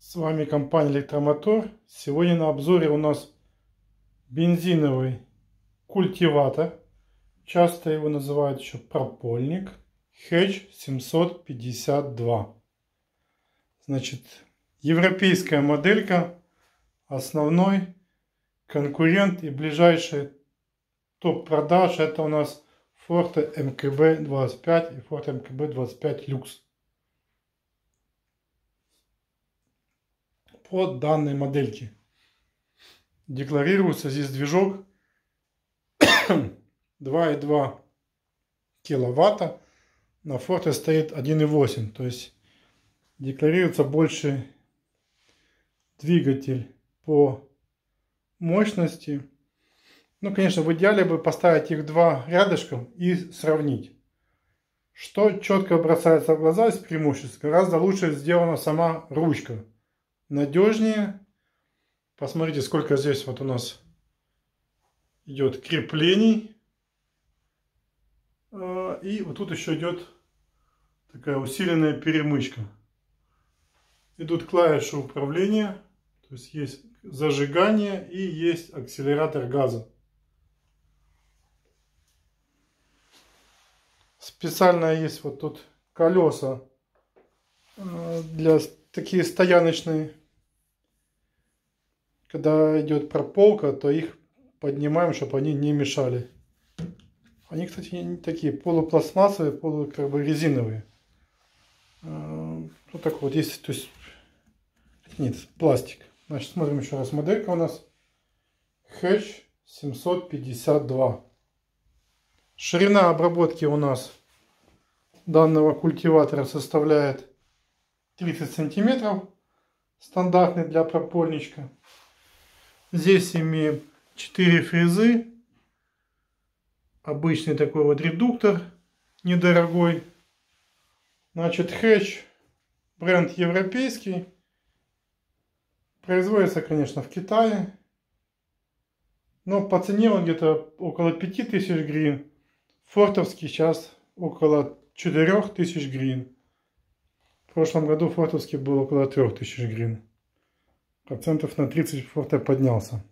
С вами компания Электромотор. Сегодня на обзоре у нас бензиновый культиватор. Часто его называют еще пропольник. Hedge 752. Значит, европейская моделька. Основной конкурент и ближайший топ продаж это у нас Forte MKB 25 и Forte MKB 25 Lux. По данной модельке. Декларируется здесь движок 2,2 киловатта. На форте стоит 1,8. То есть декларируется больше двигатель по мощности. Ну, конечно, в идеале бы поставить их два рядышком и сравнить. Что четко бросается в глаза из преимуществ, гораздо лучше сделана сама ручка надежнее. Посмотрите, сколько здесь вот у нас идет креплений. А, и вот тут еще идет такая усиленная перемычка. Идут клавиши управления. То есть есть зажигание и есть акселератор газа. Специально есть вот тут колеса а, для такие стояночные когда идет прополка, то их поднимаем, чтобы они не мешали. Они, кстати, такие полупластмассовые, полу как бы резиновые. А, вот так вот есть, то есть нет, пластик. Значит, смотрим еще раз. Моделька у нас Hatch 752. Ширина обработки у нас данного культиватора составляет 30 сантиметров. Стандартный для пропольничка. Здесь имеем 4 фрезы. Обычный такой вот редуктор недорогой. Значит, Hatch бренд европейский. Производится, конечно, в Китае. Но по цене он где-то около 5000 гривен. Фортовский сейчас около 4000 гривен. В прошлом году фортовский был около 3000 гривен процентов на 30 форта поднялся.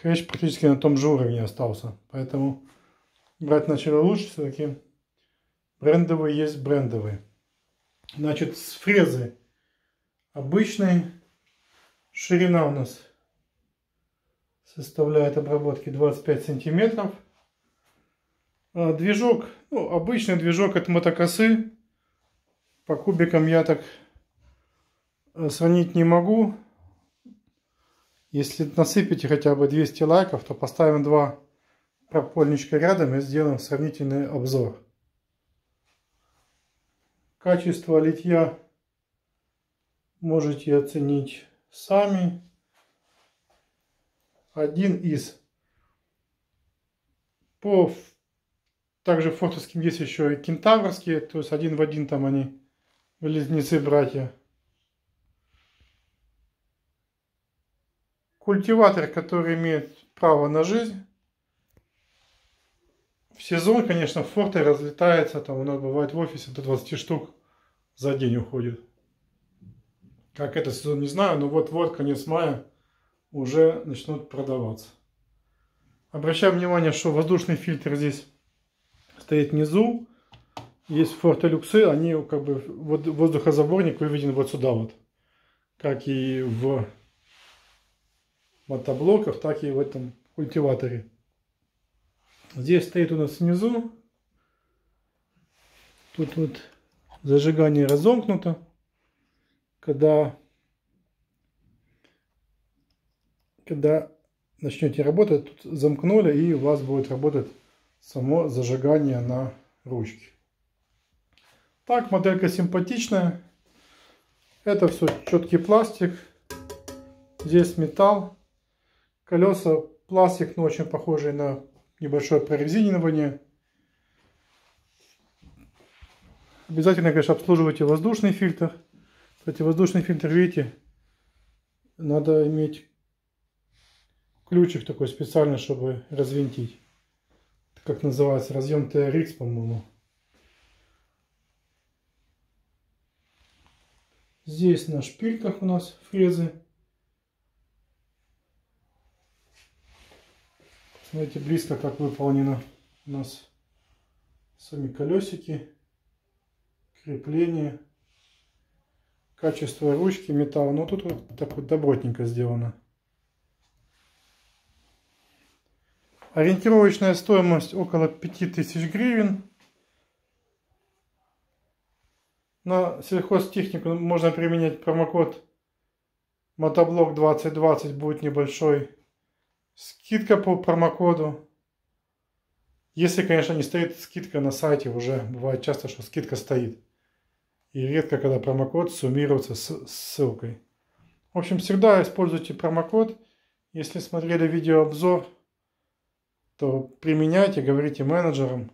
Хэш практически на том же уровне остался. Поэтому брать начали лучше все-таки. Брендовые есть брендовые. Значит, с фрезы обычной ширина у нас составляет обработки 25 сантиметров. А движок, ну, обычный движок от мотокосы. По кубикам я так э, сравнить не могу. Если насыпите хотя бы 200 лайков, то поставим два пропольничка рядом и сделаем сравнительный обзор. Качество литья можете оценить сами. Один из. По также фортовским есть еще и кентаврские, то есть один в один там они близнецы братья. Культиватор, который имеет право на жизнь. В сезон, конечно, в форте разлетается, там у нас бывает в офисе до 20 штук за день уходит. Как это сезон, не знаю, но вот-вот, конец мая, уже начнут продаваться. Обращаем внимание, что воздушный фильтр здесь стоит внизу. Есть форте люксы, они как бы, воздухозаборник выведен вот сюда вот. Как и в мотоблоках, так и в этом культиваторе. Здесь стоит у нас внизу. Тут вот зажигание разомкнуто. Когда, когда начнете работать, тут замкнули и у вас будет работать само зажигание на ручке. Так, моделька симпатичная. Это все четкий пластик. Здесь металл. Колеса пластик, но очень похожий на небольшое прорезинивание. Обязательно, конечно, обслуживайте воздушный фильтр. Кстати, воздушный фильтр, видите, надо иметь ключик такой специальный, чтобы развинтить. Как называется, разъем TRX, по-моему. Здесь на шпильках у нас фрезы. Смотрите близко, как выполнено у нас сами колесики, крепление, качество ручки, металл. Но тут вот так вот добротненько сделано. Ориентировочная стоимость около 5000 гривен. На сельхозтехнику можно применять промокод мотоблок 2020 будет небольшой. Скидка по промокоду. Если, конечно, не стоит скидка на сайте, уже бывает часто, что скидка стоит. И редко, когда промокод суммируется с ссылкой. В общем, всегда используйте промокод. Если смотрели видеообзор, то применяйте, говорите менеджерам.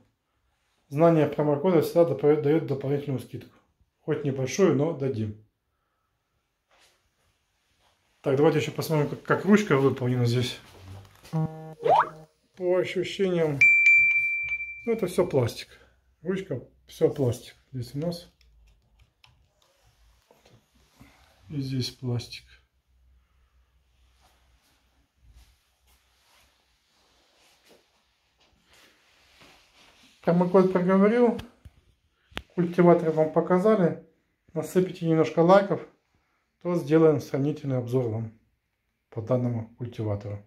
Знание промокода всегда дает дополнительную скидку. Хоть небольшую, но дадим. Так, давайте еще посмотрим, как, как ручка выполнена здесь. По ощущениям, ну, это все пластик. Ручка, все пластик. Здесь у нас. И здесь пластик. Промокод проговорил культиваторы вам показали, насыпите немножко лайков, то сделаем сравнительный обзор вам по данному культиватору.